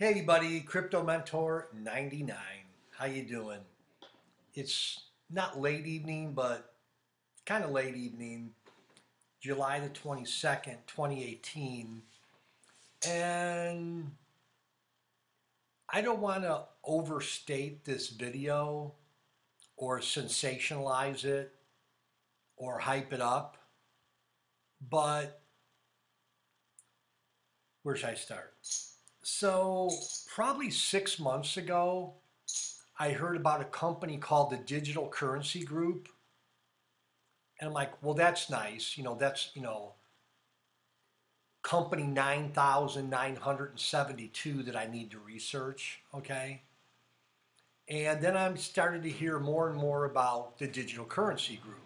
Hey everybody, Crypto Mentor 99. How you doing? It's not late evening, but kind of late evening, July the 22nd, 2018. And I don't want to overstate this video or sensationalize it or hype it up, but where should I start? So, probably six months ago, I heard about a company called the Digital Currency Group. And I'm like, well, that's nice. You know, that's, you know, company 9,972 that I need to research. Okay. And then I'm started to hear more and more about the Digital Currency Group.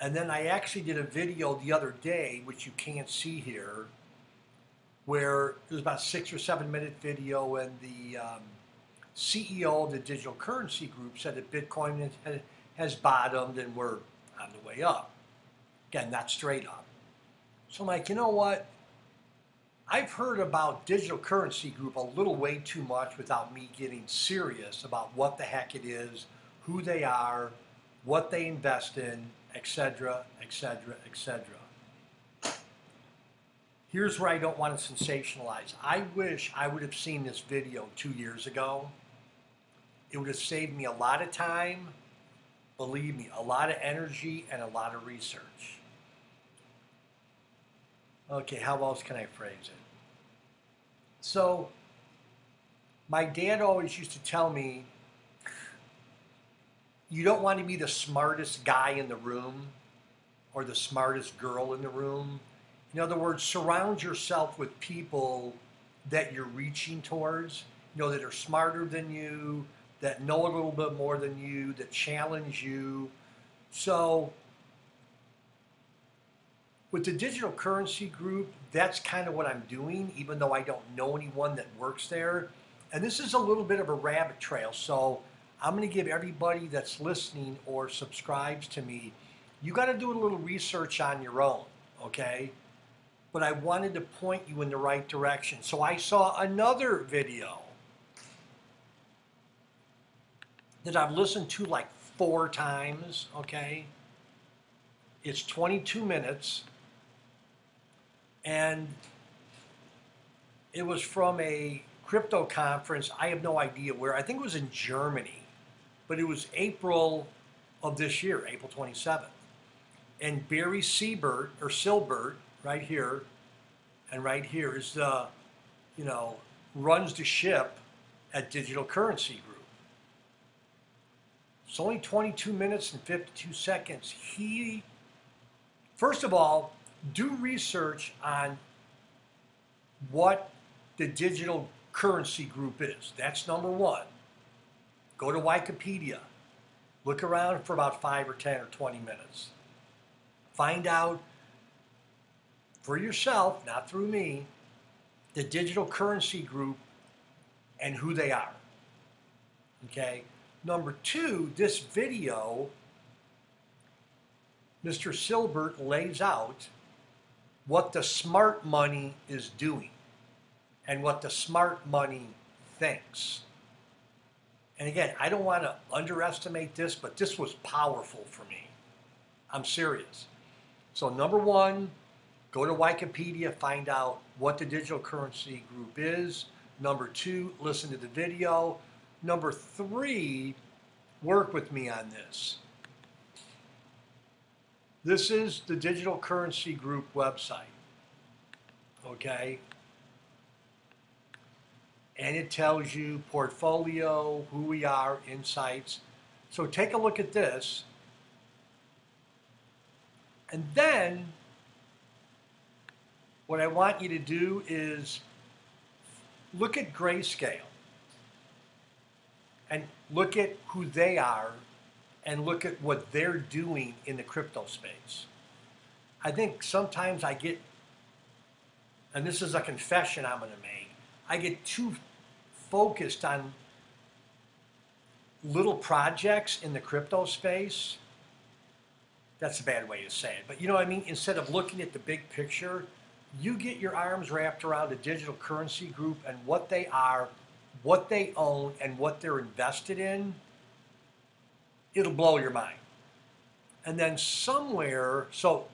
And then I actually did a video the other day, which you can't see here, where it was about a six or seven minute video, and the um, CEO of the digital currency group said that Bitcoin has bottomed and we're on the way up. Again, not straight up. So I'm like, you know what? I've heard about digital currency group a little way too much without me getting serious about what the heck it is, who they are, what they invest in, etc., etc., etc. Here's where I don't want to sensationalize. I wish I would have seen this video two years ago. It would have saved me a lot of time, believe me, a lot of energy and a lot of research. Okay, how else can I phrase it? So, my dad always used to tell me, you don't want to be the smartest guy in the room or the smartest girl in the room in other words, surround yourself with people that you're reaching towards, you know, that are smarter than you, that know a little bit more than you, that challenge you. So, with the digital currency group, that's kind of what I'm doing, even though I don't know anyone that works there. And this is a little bit of a rabbit trail. So, I'm going to give everybody that's listening or subscribes to me, you got to do a little research on your own, okay? But I wanted to point you in the right direction. So I saw another video that I've listened to like four times, okay? It's 22 minutes, and it was from a crypto conference. I have no idea where. I think it was in Germany, but it was April of this year, April 27th. And Barry Siebert, or Silbert, right here, and right here is the, you know, runs the ship at Digital Currency Group. It's only 22 minutes and 52 seconds. He, first of all, do research on what the Digital Currency Group is. That's number one. Go to Wikipedia. Look around for about five or 10 or 20 minutes. Find out for yourself, not through me, the digital currency group and who they are. Okay. Number two, this video, Mr. Silbert lays out what the smart money is doing and what the smart money thinks. And again, I don't want to underestimate this, but this was powerful for me. I'm serious. So, number one, Go to Wikipedia, find out what the digital currency group is. Number two, listen to the video. Number three, work with me on this. This is the digital currency group website. Okay? And it tells you portfolio, who we are, insights. So take a look at this. And then what I want you to do is look at grayscale and look at who they are and look at what they're doing in the crypto space. I think sometimes I get, and this is a confession I'm going to make, I get too focused on little projects in the crypto space. That's a bad way to say it, but you know what I mean? Instead of looking at the big picture, you get your arms wrapped around a digital currency group and what they are, what they own, and what they're invested in, it'll blow your mind. And then somewhere, so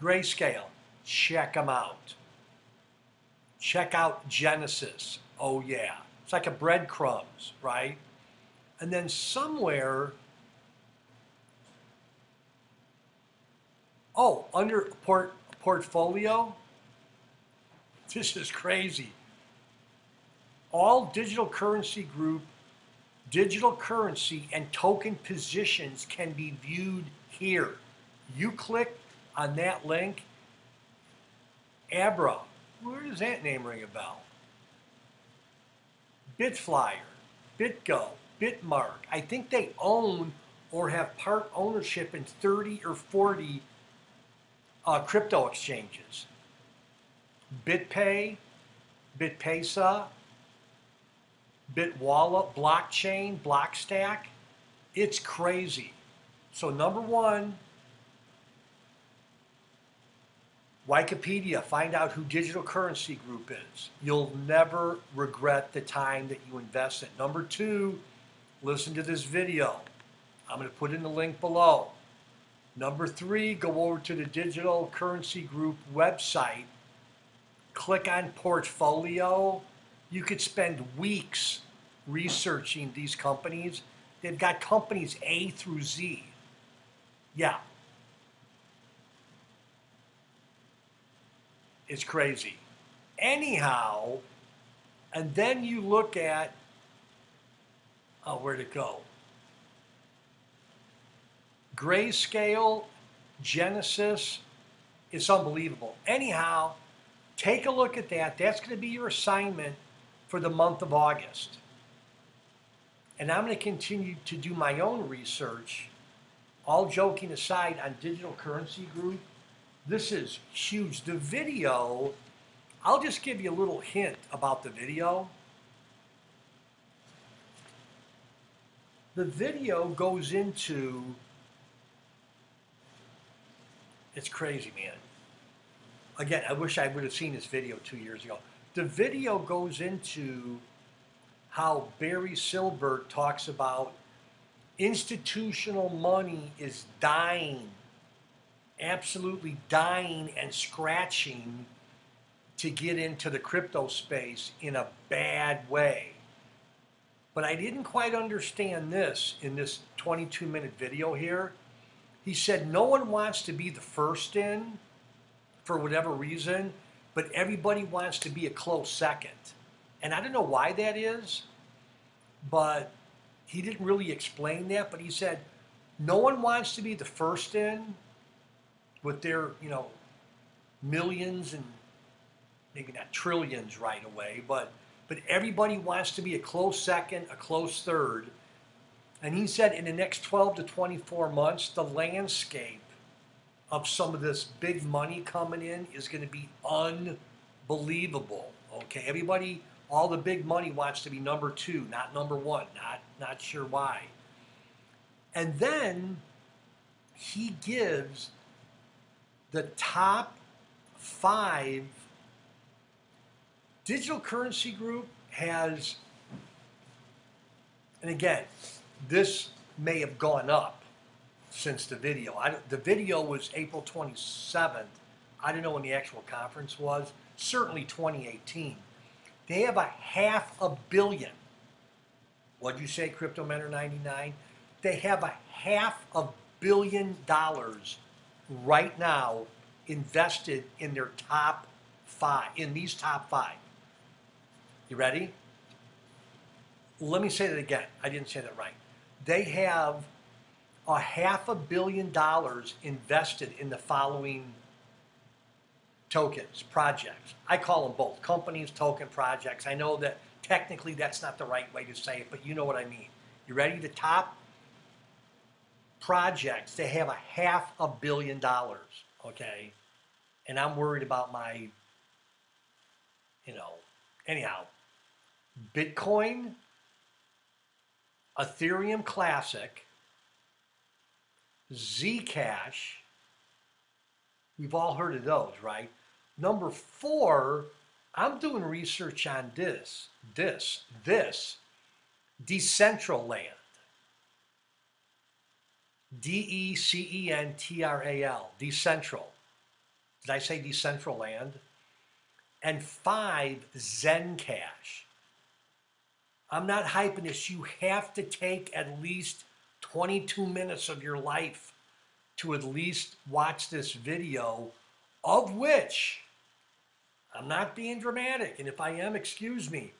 grayscale, check them out. Check out Genesis. Oh, yeah. It's like a breadcrumbs, right? And then somewhere, oh, under port, portfolio, this is crazy. All digital currency group, digital currency, and token positions can be viewed here. You click on that link, Abra. Where does that name ring a bell? Bitflyer, BitGo, Bitmark. I think they own or have part ownership in 30 or 40 uh, crypto exchanges. BitPay, BitPesa, Bitwallet, Blockchain, Blockstack. It's crazy. So number one, Wikipedia, find out who Digital Currency Group is. You'll never regret the time that you invested. Number two, listen to this video. I'm going to put in the link below. Number three, go over to the Digital Currency Group website, click on portfolio. You could spend weeks researching these companies. They've got companies A through Z. Yeah, It's crazy. Anyhow, and then you look at, oh, where'd it go? Grayscale, Genesis, it's unbelievable. Anyhow, take a look at that. That's going to be your assignment for the month of August. And I'm going to continue to do my own research, all joking aside, on Digital Currency Group this is huge. The video, I'll just give you a little hint about the video. The video goes into, it's crazy, man. Again, I wish I would have seen this video two years ago. The video goes into how Barry Silbert talks about institutional money is dying absolutely dying and scratching to get into the crypto space in a bad way. But I didn't quite understand this in this 22 minute video here. He said no one wants to be the first in for whatever reason, but everybody wants to be a close second. And I don't know why that is, but he didn't really explain that. But he said no one wants to be the first in, with their, you know, millions and maybe not trillions right away, but but everybody wants to be a close second, a close third. And he said in the next 12 to 24 months, the landscape of some of this big money coming in is going to be unbelievable. Okay, everybody, all the big money wants to be number two, not number one. Not not sure why. And then he gives the top five digital currency group has, and again, this may have gone up since the video. I, the video was April 27th. I don't know when the actual conference was. Certainly 2018. They have a half a billion. What'd you say, Crypto Mentor 99? They have a half a billion dollars right now invested in their top five, in these top five. You ready? Let me say that again. I didn't say that right. They have a half a billion dollars invested in the following tokens, projects. I call them both companies, token projects. I know that technically that's not the right way to say it, but you know what I mean. You ready? The top projects, they have a half a billion dollars, okay? And I'm worried about my, you know, anyhow, Bitcoin, Ethereum Classic, Zcash, we've all heard of those, right? Number four, I'm doing research on this, this, this, Decentraland. D E C E N T R A L, Decentral. Did I say Decentraland? And five, Zencash. I'm not hyping this. You have to take at least 22 minutes of your life to at least watch this video, of which I'm not being dramatic. And if I am, excuse me.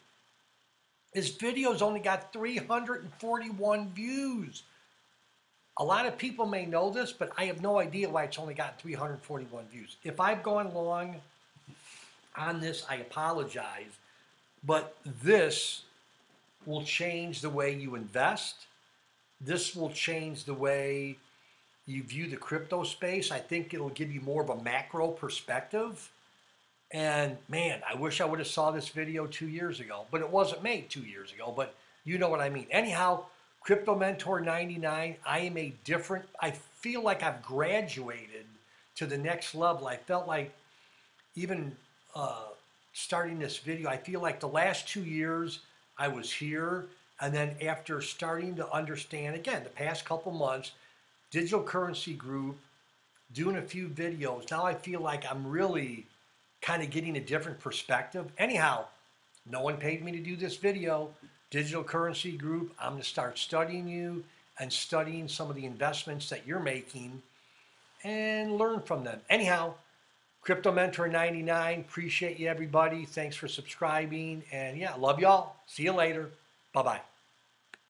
This video's only got 341 views. A lot of people may know this, but I have no idea why it's only got 341 views. If I've gone long on this, I apologize. But this will change the way you invest. This will change the way you view the crypto space. I think it'll give you more of a macro perspective. And man, I wish I would have saw this video two years ago, but it wasn't made two years ago, but you know what I mean. Anyhow, Crypto Mentor 99, I am a different, I feel like I've graduated to the next level. I felt like even uh, starting this video, I feel like the last two years I was here. And then after starting to understand, again, the past couple months, digital currency group, doing a few videos, now I feel like I'm really kind of getting a different perspective. Anyhow, no one paid me to do this video. Digital Currency Group, I'm going to start studying you and studying some of the investments that you're making and learn from them. Anyhow, Crypto Mentor 99, appreciate you everybody. Thanks for subscribing. And yeah, love y'all. See you later. Bye bye.